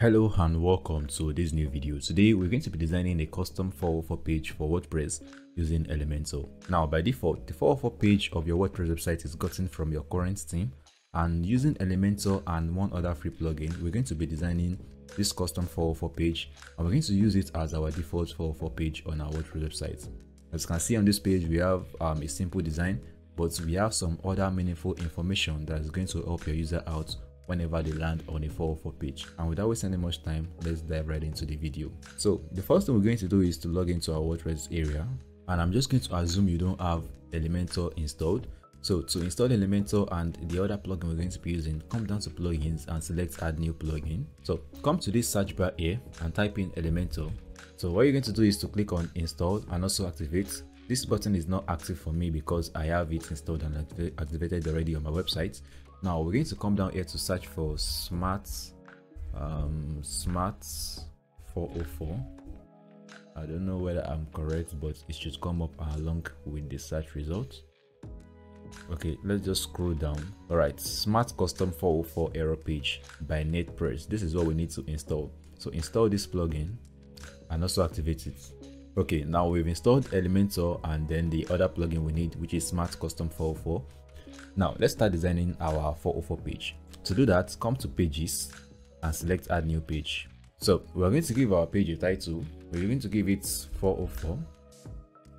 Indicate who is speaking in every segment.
Speaker 1: Hello and welcome to this new video. Today we're going to be designing a custom 404 page for WordPress using Elementor. Now by default, the 404 page of your WordPress website is gotten from your current theme and using Elementor and one other free plugin, we're going to be designing this custom 404 page and we're going to use it as our default 404 page on our WordPress website. As you can see on this page, we have um, a simple design, but we have some other meaningful information that is going to help your user out whenever they land on a 404 page. And without wasting much time, let's dive right into the video. So the first thing we're going to do is to log into our WordPress area. And I'm just going to assume you don't have Elementor installed. So to install Elementor and the other plugin we're going to be using, come down to plugins and select add new plugin. So come to this search bar here and type in Elementor. So what you're going to do is to click on install and also activate. This button is not active for me because I have it installed and activated already on my website now we're going to come down here to search for smart um smart 404 i don't know whether i'm correct but it should come up along with the search results. Okay let's just scroll down. All right smart custom 404 error page by netpress. This is what we need to install. So install this plugin and also activate it. Okay now we've installed elementor and then the other plugin we need which is smart custom 404 now let's start designing our 404 page. To do that, come to pages and select add new page. So we're going to give our page a title. We're going to give it 404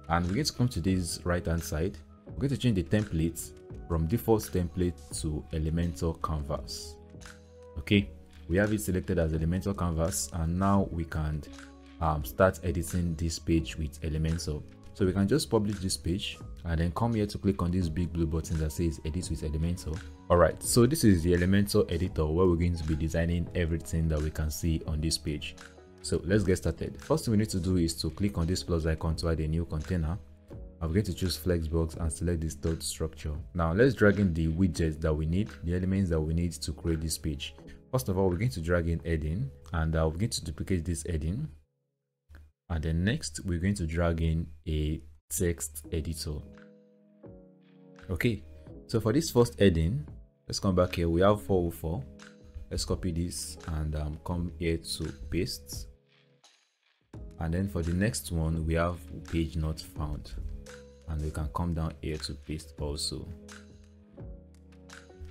Speaker 1: and we're going to come to this right hand side. We're going to change the template from default template to Elementor canvas. Okay, we have it selected as Elementor canvas and now we can um, start editing this page with Elementor. So we can just publish this page and then come here to click on this big blue button that says edit with Elementor. Alright, so this is the Elementor editor where we're going to be designing everything that we can see on this page. So let's get started. First thing we need to do is to click on this plus icon to add a new container. I'm going to choose Flexbox and select this dot structure. Now let's drag in the widgets that we need, the elements that we need to create this page. First of all, we're going to drag in heading and uh, we're going to duplicate this heading. And then next, we're going to drag in a text editor. Okay, so for this first heading, let's come back here. We have 404. Let's copy this and um, come here to paste. And then for the next one, we have page not found. And we can come down here to paste also.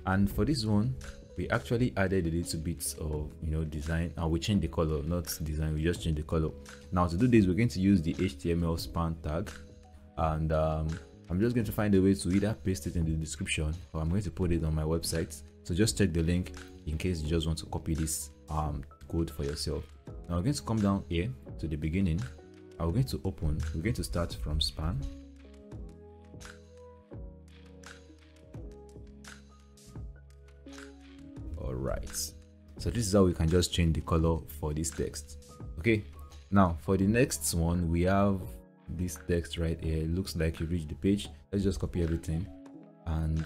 Speaker 1: And for this one, we actually added a little bit of you know design and we changed the color not design we just changed the color now to do this we're going to use the html span tag and um, I'm just going to find a way to either paste it in the description or I'm going to put it on my website. So just check the link in case you just want to copy this um, code for yourself. Now we're going to come down here to the beginning. I'm going to open. We're going to start from span. Right. So this is how we can just change the color for this text. Okay. Now for the next one, we have this text right here. It looks like you reached the page. Let's just copy everything and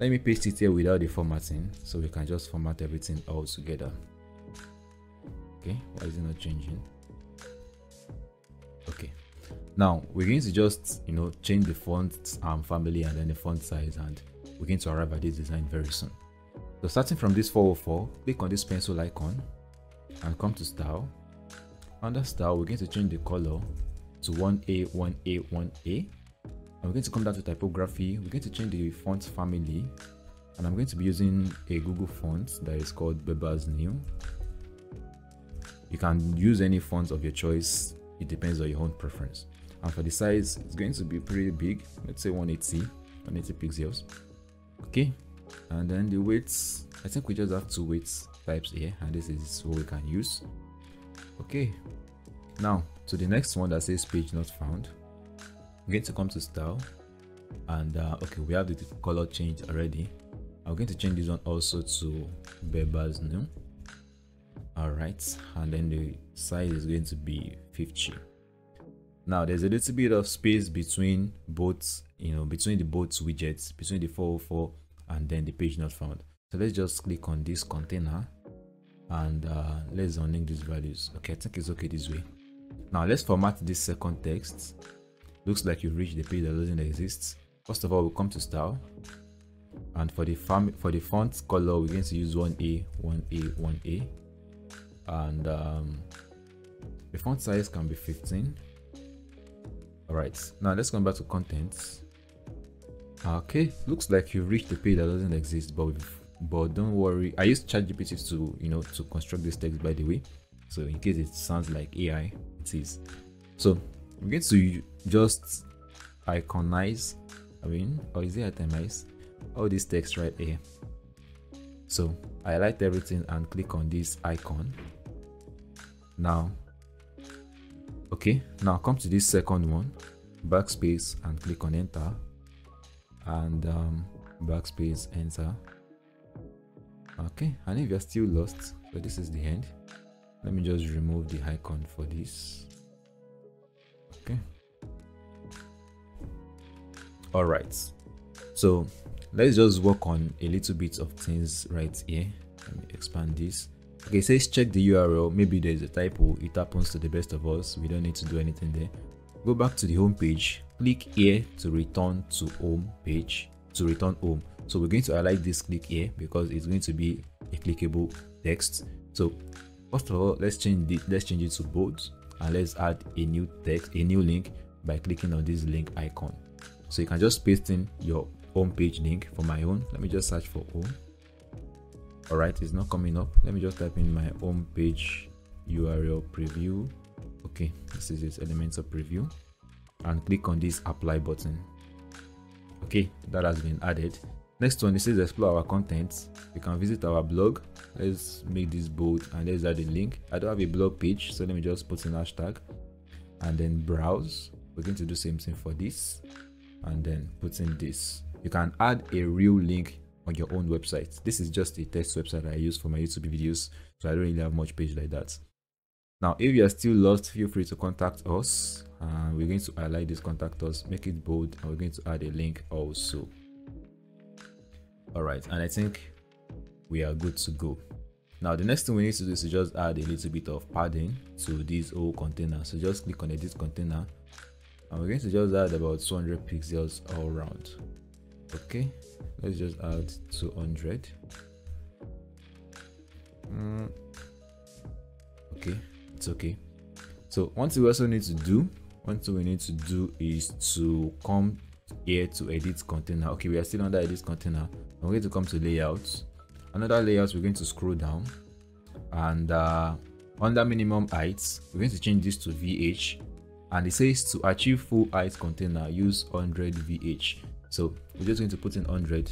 Speaker 1: let me paste it here without the formatting so we can just format everything all together. Okay? Why is it not changing? Okay. Now we're going to just you know change the font um, family and then the font size and we're going to arrive at this design very soon so starting from this 404 click on this pencil icon and come to style under style we're going to change the color to 1A, 1A, 1A. And we're going to come down to typography. We're going to change the font family. And I'm going to be using a Google font that is called Bebas Neue. You can use any font of your choice. It depends on your own preference. And for the size, it's going to be pretty big. Let's say 180, 180 pixels. Okay. And then the weights, I think we just have two weights types here. And this is what we can use. Okay. Now, to the next one that says page not found i'm going to come to style and uh, okay we have the color change already i'm going to change this one also to Bebas Neue all right and then the size is going to be 50 now there's a little bit of space between both you know between the both widgets between the 404 and then the page not found so let's just click on this container and uh, let's unlink these values okay i think it's okay this way now let's format this second text. Looks like you've reached the page that doesn't exist. First of all, we'll come to style. And for the for the font color, we're going to use 1A, 1A, 1A. and um, the font size can be 15 all right now let's come back to contents okay. Looks like you've reached a page that doesn't exist but but don't worry. I used ChatGPT to you know to construct this text by the way. So in case it sounds like ai it is. So we're going to just iconize i mean or is it itemize? All this text right here. So i highlight everything and click on this icon. Now okay. Now come to this second one. Backspace and click on enter and um, backspace enter. Okay and if you're still lost so this is the end. Let me just remove the icon for this. Okay. All right. So let's just work on a little bit of things right here. Let me expand this. Okay says check the url maybe there's a typo. It happens to the best of us. We don't need to do anything there. Go back to the home page click here to return to home page to return home. So we're going to highlight this click here because it's going to be a clickable text. So first of all let's change the let's change it to bold and let's add a new text a new link by clicking on this link icon. So you can just paste in your home page link for my own. Let me just search for home. All right it's not coming up. Let me just type in my home page url preview. Okay this is its elementor preview and click on this apply button. Okay that has been added. Next one it says explore our contents you can visit our blog. Let's make this bold and let's add a link. I don't have a blog page so let me just put in hashtag and then browse. We're going to do the same thing for this and then put in this. You can add a real link on your own website. This is just a test website i use for my youtube videos so i don't really have much page like that now if you are still lost feel free to contact us uh, we're going to highlight this contact us make it bold and we're going to add a link also. All right and i think we are good to go. Now the next thing we need to do is to just add a little bit of padding to this whole container. So just click on edit container and we're going to just add about 200 pixels all around okay let's just add 200 mm. okay it's okay. So thing we also need to do thing we need to do is to come here to edit container. Okay we are still under edit container. I'm going to come to layouts. Another layout we're going to scroll down. And uh, under minimum heights we're going to change this to vh and it says to achieve full height container use 100 vh so we're just going to put in 100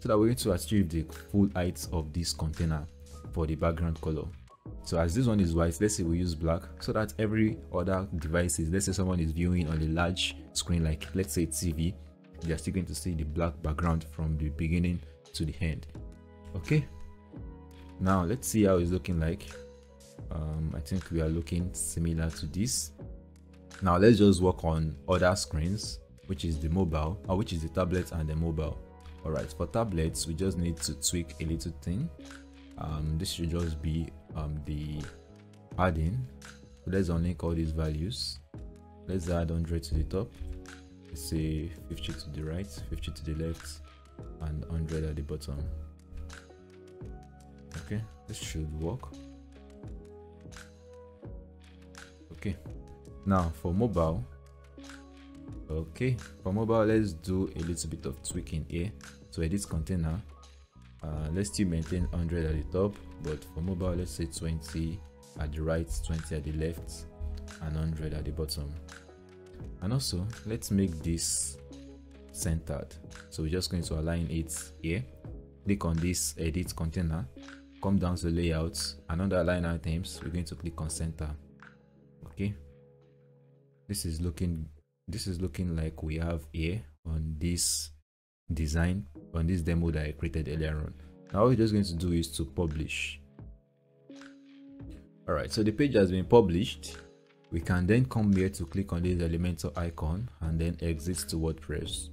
Speaker 1: so that we're going to achieve the full height of this container for the background color so as this one is white let's say we use black so that every other devices let's say someone is viewing on a large screen like let's say tv they are still going to see the black background from the beginning to the end. Okay? Now let's see how it's looking like. Um, i think we are looking similar to this. Now let's just work on other screens which is the mobile or which is the tablet and the mobile. All right for tablets we just need to tweak a little thing um, this should just be um, the padding so let's unlink all these values. Let's add 100 to the top. Let's say 50 to the right 50 to the left and 100 at the bottom. Okay this should work. Okay now for mobile. Okay for mobile let's do a little bit of tweaking here. So edit container uh, let's still maintain 100 at the top but for mobile let's say 20 at the right 20 at the left and 100 at the bottom. And also let's make this centered. So we're just going to align it here. Click on this edit container come down to layouts and under align items we're going to click on center. Okay? This is looking this is looking like we have here on this design on this demo that I created earlier on. Now we're just going to do is to publish. Alright, so the page has been published. We can then come here to click on this Elementor icon and then exit to WordPress.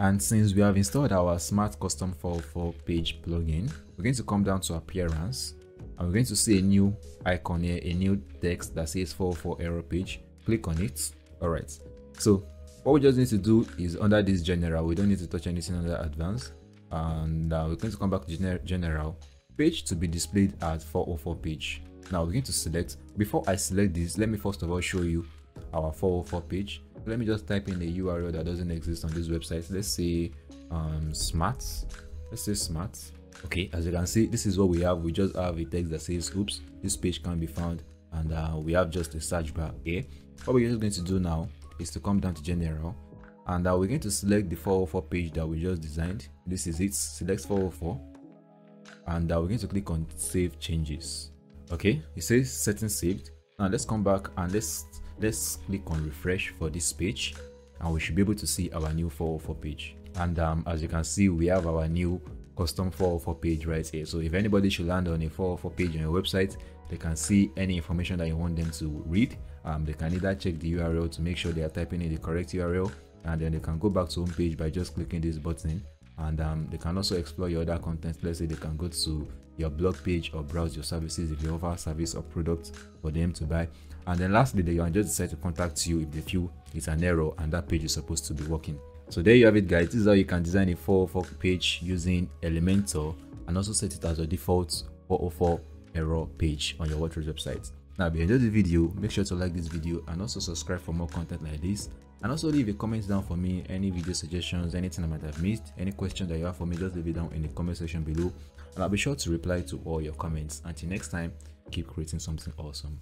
Speaker 1: And since we have installed our Smart Custom 404 page plugin, we're going to come down to Appearance and we're going to see a new icon here, a new text that says 404 error page. Click on it. Alright, so what we just need to do is under this general we don't need to touch anything under advanced. And uh, we're going to come back to gener general page to be displayed as 404 page. Now we're going to select before i select this let me first of all show you our 404 page. Let me just type in a url that doesn't exist on this website. Let's say um smart. Let's say smart. Okay as you can see this is what we have. We just have a text that says oops this page can be found. And uh, we have just a search bar here. What we're just going to do now is to come down to general and uh, we're going to select the 404 page that we just designed. This is it. Select 404 and uh, we're going to click on save changes. Okay it says settings saved. Now let's come back and let's let's click on refresh for this page and we should be able to see our new 404 page. And um, as you can see we have our new custom 404 page right here. So if anybody should land on a 404 page on your website they can see any information that you want them to read um, they can either check the url to make sure they are typing in the correct url and then they can go back to home page by just clicking this button. And um, they can also explore your other content. Let's say they can go to your blog page or browse your services if you offer service or product for them to buy. And then lastly they can just decide to contact you if they feel it's an error and that page is supposed to be working. So there you have it guys. This is how you can design a 404 page using elementor and also set it as a default 404 error page on your WordPress website now if you enjoyed the video make sure to like this video and also subscribe for more content like this. And also leave a comment down for me any video suggestions anything i might have missed any question that you have for me just leave it down in the comment section below. And i'll be sure to reply to all your comments. Until next time keep creating something awesome